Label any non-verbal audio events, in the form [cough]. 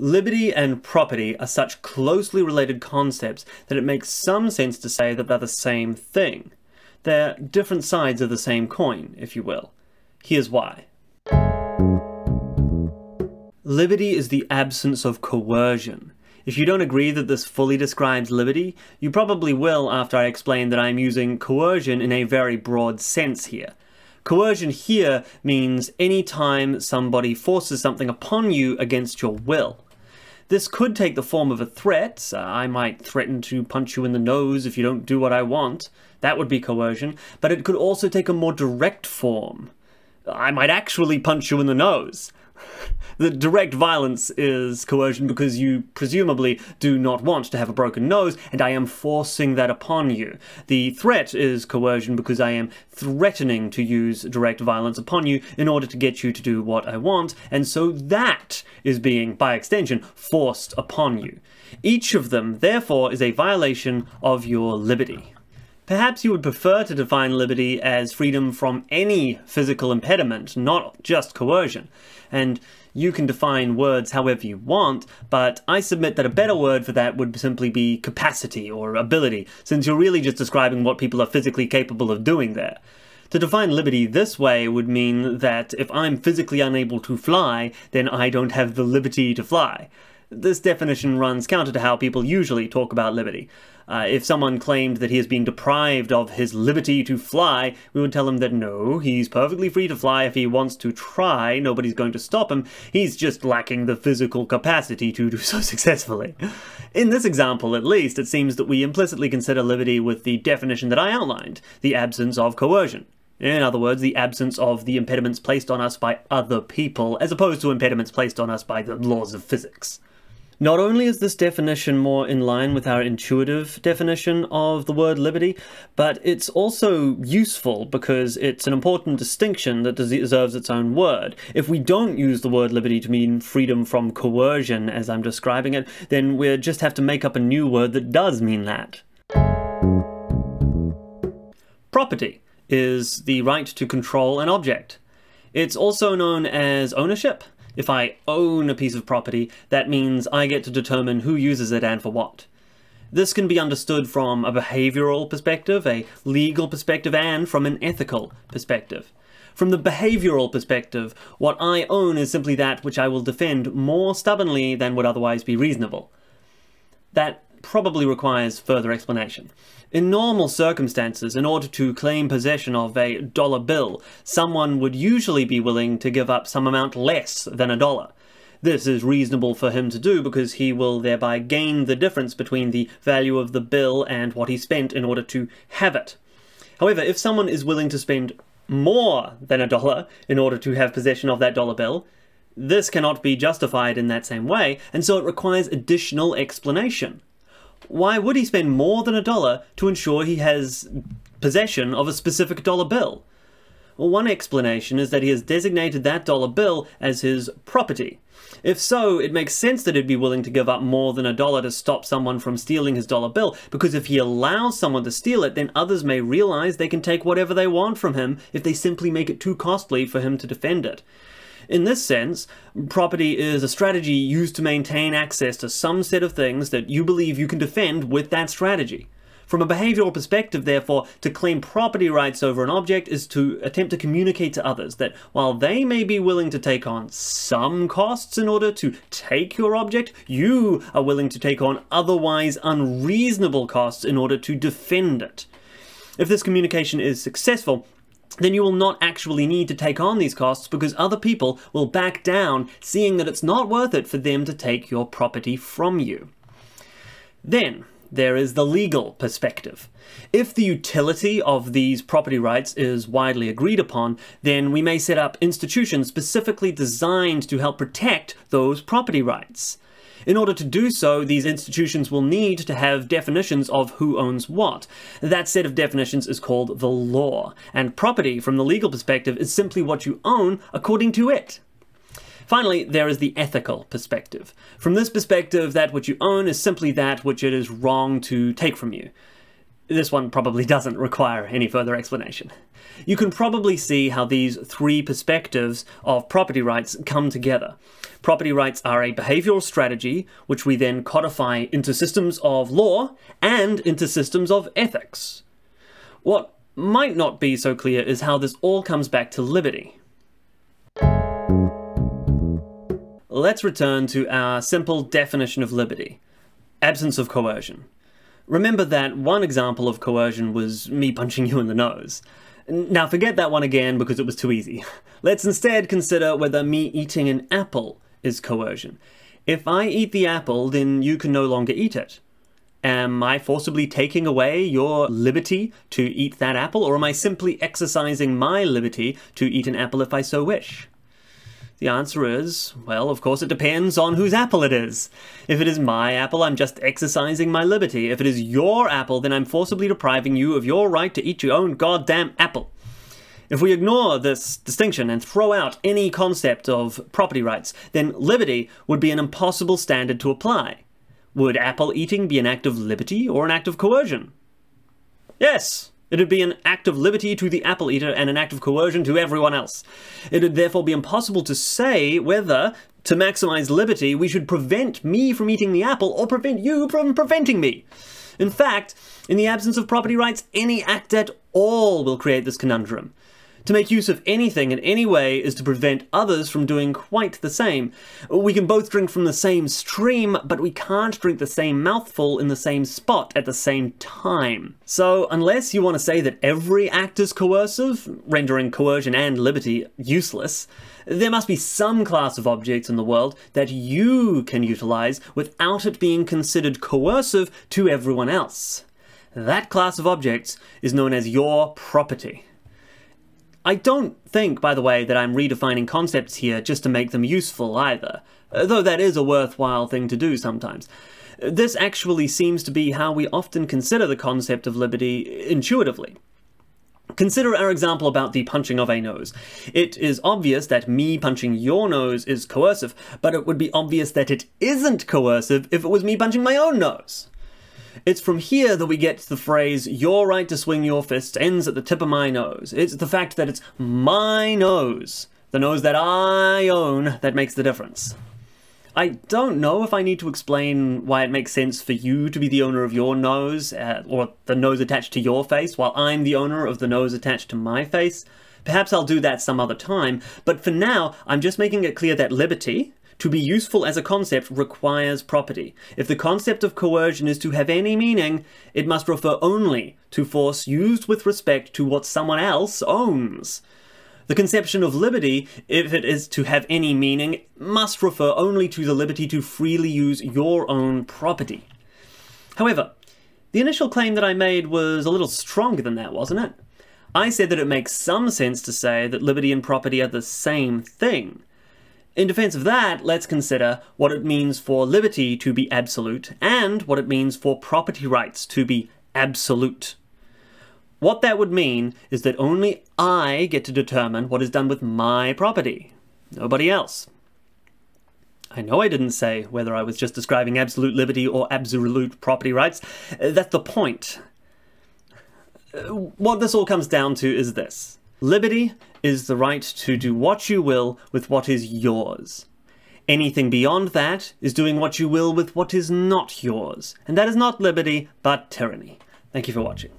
Liberty and property are such closely related concepts that it makes some sense to say that they're the same thing. They're different sides of the same coin, if you will. Here's why. Liberty is the absence of coercion. If you don't agree that this fully describes liberty, you probably will after I explain that I'm using coercion in a very broad sense here. Coercion here means any time somebody forces something upon you against your will. This could take the form of a threat. Uh, I might threaten to punch you in the nose if you don't do what I want. That would be coercion. But it could also take a more direct form. I might actually punch you in the nose. [laughs] the direct violence is coercion because you presumably do not want to have a broken nose, and I am forcing that upon you. The threat is coercion because I am threatening to use direct violence upon you in order to get you to do what I want, and so that is being, by extension, forced upon you. Each of them, therefore, is a violation of your liberty. Perhaps you would prefer to define liberty as freedom from any physical impediment, not just coercion. And you can define words however you want, but I submit that a better word for that would simply be capacity or ability, since you're really just describing what people are physically capable of doing there. To define liberty this way would mean that if I'm physically unable to fly, then I don't have the liberty to fly. This definition runs counter to how people usually talk about liberty. Uh, if someone claimed that he is being deprived of his liberty to fly, we would tell him that no, he's perfectly free to fly if he wants to try, nobody's going to stop him, he's just lacking the physical capacity to do so [laughs] successfully. In this example, at least, it seems that we implicitly consider liberty with the definition that I outlined, the absence of coercion. In other words, the absence of the impediments placed on us by other people, as opposed to impediments placed on us by the laws of physics. Not only is this definition more in line with our intuitive definition of the word liberty, but it's also useful because it's an important distinction that deserves its own word. If we don't use the word liberty to mean freedom from coercion, as I'm describing it, then we just have to make up a new word that does mean that. Property is the right to control an object. It's also known as ownership, if I own a piece of property, that means I get to determine who uses it and for what. This can be understood from a behavioral perspective, a legal perspective, and from an ethical perspective. From the behavioral perspective, what I own is simply that which I will defend more stubbornly than would otherwise be reasonable. That probably requires further explanation. In normal circumstances, in order to claim possession of a dollar bill, someone would usually be willing to give up some amount less than a dollar. This is reasonable for him to do because he will thereby gain the difference between the value of the bill and what he spent in order to have it. However, if someone is willing to spend more than a dollar in order to have possession of that dollar bill, this cannot be justified in that same way, and so it requires additional explanation. Why would he spend more than a dollar to ensure he has possession of a specific dollar bill? Well, one explanation is that he has designated that dollar bill as his property. If so, it makes sense that he'd be willing to give up more than a dollar to stop someone from stealing his dollar bill, because if he allows someone to steal it, then others may realize they can take whatever they want from him if they simply make it too costly for him to defend it. In this sense, property is a strategy used to maintain access to some set of things that you believe you can defend with that strategy. From a behavioral perspective, therefore, to claim property rights over an object is to attempt to communicate to others that while they may be willing to take on some costs in order to take your object, you are willing to take on otherwise unreasonable costs in order to defend it. If this communication is successful, then you will not actually need to take on these costs because other people will back down, seeing that it's not worth it for them to take your property from you. Then, there is the legal perspective. If the utility of these property rights is widely agreed upon, then we may set up institutions specifically designed to help protect those property rights. In order to do so, these institutions will need to have definitions of who owns what. That set of definitions is called the law, and property, from the legal perspective, is simply what you own according to it. Finally, there is the ethical perspective. From this perspective, that which you own is simply that which it is wrong to take from you. This one probably [laughs] doesn't require any further explanation. You can probably see how these three perspectives of property rights come together. Property rights are a behavioral strategy which we then codify into systems of law and into systems of ethics. What might not be so clear is how this all comes back to liberty. Let's return to our simple definition of liberty absence of coercion. Remember that one example of coercion was me punching you in the nose. Now forget that one again because it was too easy. [laughs] Let's instead consider whether me eating an apple is coercion. If I eat the apple, then you can no longer eat it. Am I forcibly taking away your liberty to eat that apple, or am I simply exercising my liberty to eat an apple if I so wish? The answer is, well, of course it depends on whose apple it is. If it is my apple, I'm just exercising my liberty. If it is your apple, then I'm forcibly depriving you of your right to eat your own goddamn apple. If we ignore this distinction and throw out any concept of property rights, then liberty would be an impossible standard to apply. Would apple eating be an act of liberty or an act of coercion? Yes, it would be an act of liberty to the apple eater and an act of coercion to everyone else. It would therefore be impossible to say whether, to maximize liberty, we should prevent me from eating the apple or prevent you from preventing me. In fact, in the absence of property rights, any act at all will create this conundrum. To make use of anything in any way is to prevent others from doing quite the same. We can both drink from the same stream, but we can't drink the same mouthful in the same spot at the same time. So unless you want to say that every act is coercive, rendering coercion and liberty useless, there must be some class of objects in the world that you can utilize without it being considered coercive to everyone else. That class of objects is known as your property. I don't think, by the way, that I'm redefining concepts here just to make them useful either, though that is a worthwhile thing to do sometimes. This actually seems to be how we often consider the concept of liberty intuitively. Consider our example about the punching of a nose. It is obvious that me punching your nose is coercive, but it would be obvious that it isn't coercive if it was me punching my own nose. It's from here that we get the phrase, your right to swing your fist ends at the tip of my nose. It's the fact that it's my nose, the nose that I own, that makes the difference. I don't know if I need to explain why it makes sense for you to be the owner of your nose, uh, or the nose attached to your face, while I'm the owner of the nose attached to my face. Perhaps I'll do that some other time, but for now, I'm just making it clear that liberty, to be useful as a concept requires property. If the concept of coercion is to have any meaning, it must refer only to force used with respect to what someone else owns. The conception of liberty, if it is to have any meaning, must refer only to the liberty to freely use your own property. However, the initial claim that I made was a little stronger than that, wasn't it? I said that it makes some sense to say that liberty and property are the same thing. In defense of that, let's consider what it means for liberty to be absolute and what it means for property rights to be absolute. What that would mean is that only I get to determine what is done with my property, nobody else. I know I didn't say whether I was just describing absolute liberty or absolute property rights. That's the point. Uh, what this all comes down to is this. Liberty is the right to do what you will with what is yours. Anything beyond that is doing what you will with what is not yours. And that is not liberty, but tyranny. Thank you for watching.